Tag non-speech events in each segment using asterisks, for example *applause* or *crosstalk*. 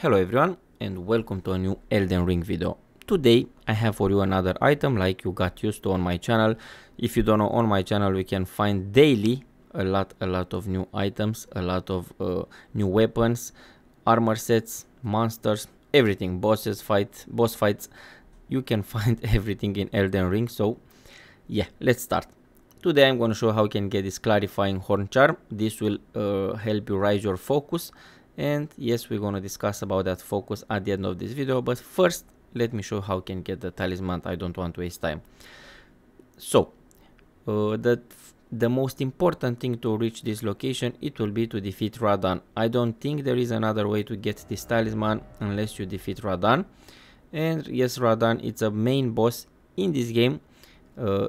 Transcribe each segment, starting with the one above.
Hello everyone and welcome to a new Elden Ring video. Today I have for you another item like you got used to on my channel. If you don't know on my channel we can find daily a lot a lot of new items, a lot of uh, new weapons, armor sets, monsters, everything, bosses fight, boss fights. You can *laughs* find everything in Elden Ring so yeah let's start. Today I'm going to show how you can get this clarifying horn charm. This will uh, help you raise your focus and yes we're going to discuss about that focus at the end of this video but first let me show how you can get the talisman. I don't want to waste time. So uh, the the most important thing to reach this location it will be to defeat Radahn i don't think there is another way to get this talisman unless you defeat Radahn and yes Radahn it's a main boss in this game uh,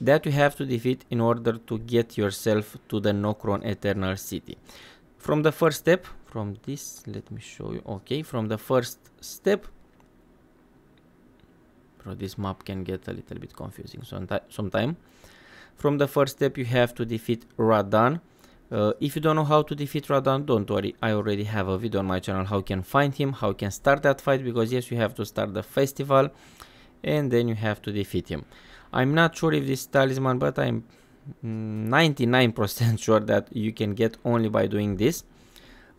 that you have to defeat in order to get yourself to the Nokron Eternal City. From the first step, from this let me show you. Okay from the first step. Bro this map can get a little bit confusing sometime from the first step you have to defeat Radahn uh, if you don't know how to defeat Radahn, don't worry, I already have a video on my channel how you can find him, how you can start that fight, because yes, you have to start the festival, and then you have to defeat him. I'm not sure if this talisman, but I'm 99% *laughs* sure that you can get only by doing this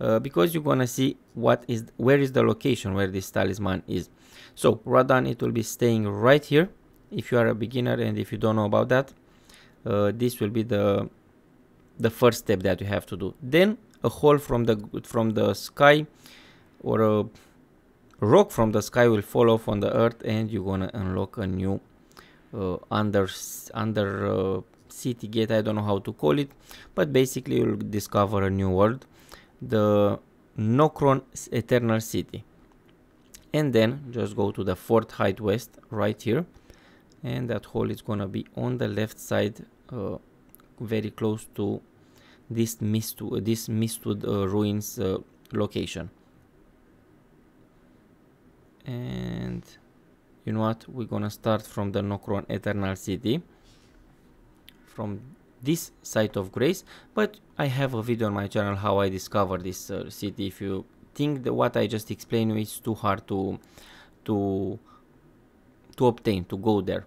uh, because you're gonna see what is where is the location where this talisman is. So Radahn it will be staying right here. If you are a beginner and if you don't know about that uh, this will be the the first step that you have to do. Then a hole from the from the sky or a rock from the sky will fall off on the earth and you're gonna unlock a new uh, under under uh, city gate. I don't know how to call it but basically you'll discover a new world the Nokron Eternal City. And then just go to the Fort Haight West right here. And that hole is gonna be on the left side, uh, very close to this Mistwood, this Mistwood uh, ruins uh, location. And you know what? We're gonna start from the Nokron Eternal City. From this site of grace but i have a video on my channel how i discovered this uh, city. If you think that what i just explained is too hard to to to obtain to go there.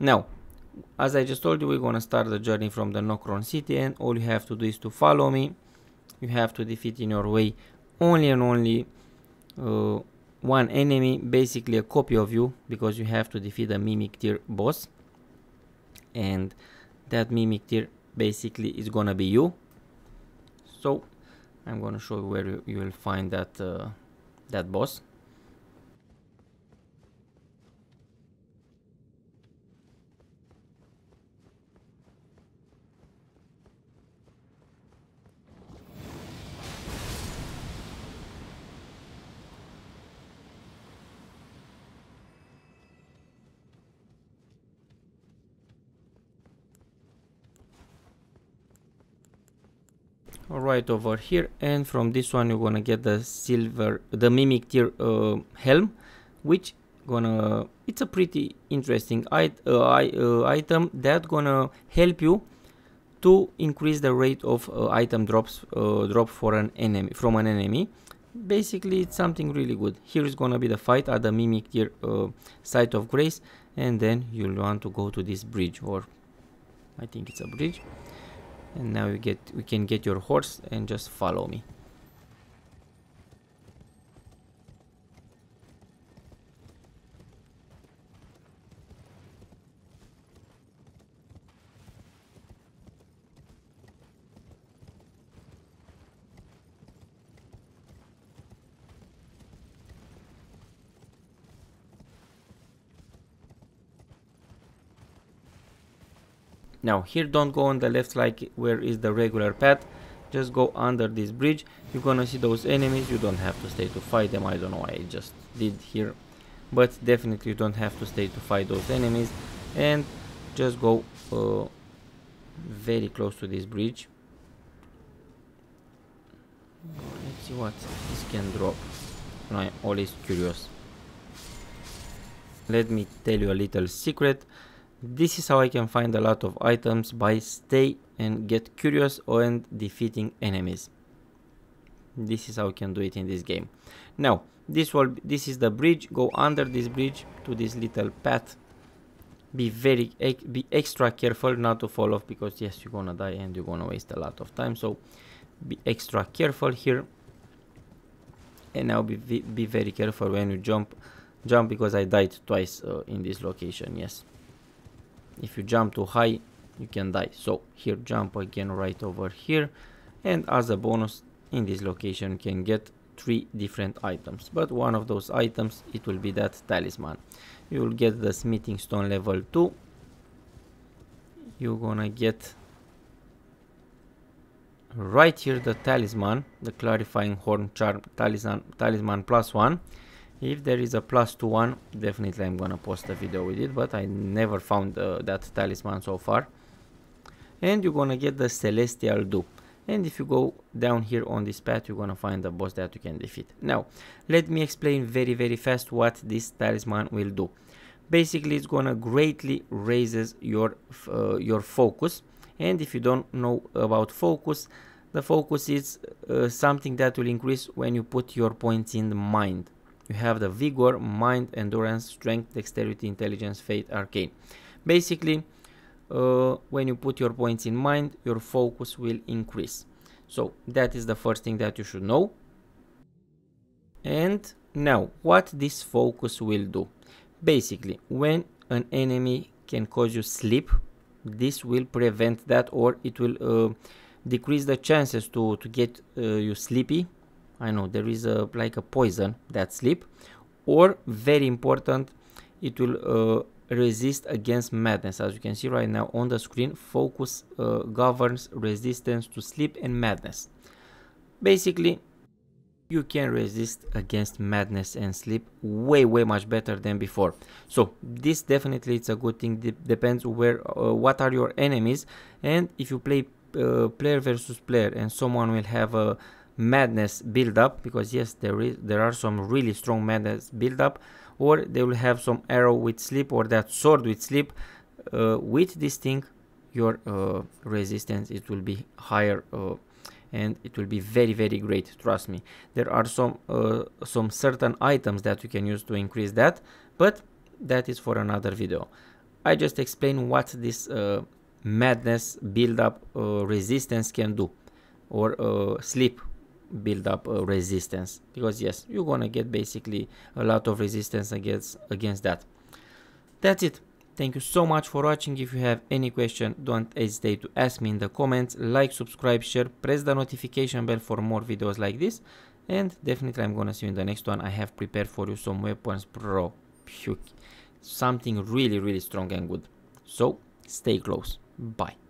Now as i just told you we're going to start the journey from the nokron city and all you have to do is to follow me. You have to defeat in your way only and only uh, one enemy basically a copy of you because you have to defeat a Mimic Tear boss. And that Mimic Tear basically is gonna be you. So I'm gonna show you where you, will find that uh, that boss right over here and from this one you're gonna get the silver the Mimic Tear uh, helm which gonna it's a pretty interesting it, uh, uh, item that gonna help you to increase the rate of uh, item drops uh, drop for an enemy from an enemy. Basically it's something really good. Here is gonna be the fight at the Mimic Tear uh, site of grace and then you'll want to go to this bridge or I think it's a bridge and now you get we can get your horse and just follow me now here don't go on the left like where is the regular path. Just go under this bridge. You're gonna see those enemies. You don't have to stay to fight them. I don't know why i just did here. But definitely you don't have to stay to fight those enemies. And just go uh, very close to this bridge. Let's see what this can drop. I'm always curious. Let me tell you a little secret this is how I can find a lot of items by stay and get curious and defeating enemies. this is how you can do it in this game. Now this will this is the bridge. Go under this bridge to this little path. Be very be extra careful not to fall off because yes you're gonna die and you're gonna waste a lot of time. So be extra careful here. And now be, be very careful when you jump jump because I died twice uh, in this location yes if you jump too high you can die. So here jump again right over here. And as a bonus in this location you can get three different items. But one of those items it will be that talisman. You will get the smithing stone level 2 you're gonna get right here the talisman the clarifying horn charm talisman talisman plus one if there is a plus to one definitely i'm gonna post a video with it but i never found uh, that talisman so far. And you're gonna get the celestial dew. And if you go down here on this path you're gonna find the boss that you can defeat. Now let me explain very very fast what this talisman will do. Basically it's gonna greatly raises your uh, your focus. And if you don't know about focus the focus is uh, something that will increase when you put your points in mind you have the vigor mind endurance strength dexterity intelligence faith arcane. Basically uh, when you put your points in mind your focus will increase. So that is the first thing that you should know. And now what this focus will do? Basically when an enemy can cause you sleep this will prevent that or it will uh, decrease the chances to to get uh, you sleepy i know there is a like a poison that sleep or very important it will uh, resist against madness. As you can see right now on the screen focus uh, governs resistance to sleep and madness. Basically you can resist against madness and sleep way way much better than before. So this definitely it's a good thing. De depends where uh, what are your enemies and if you play uh, player versus player and someone will have a madness build up because yes there is there are some really strong madness build up or they will have some arrow with sleep or that sword with sleep uh, with this thing your uh, resistance it will be higher uh, and it will be very very great trust me. There are some uh, some certain items that you can use to increase that but that is for another video. I just explain what this uh, madness build up uh, resistance can do or sleep build up uh, resistance because yes you're gonna get basically a lot of resistance against against that that's it Thank you so much for watching. If you have any question, don't hesitate to ask me in the comments. Like, subscribe, share, press the notification bell for more videos like this. And definitely I'm gonna see you in the next one. I have prepared for you some weapons pro. Something really, really strong and good. So, stay close. Bye.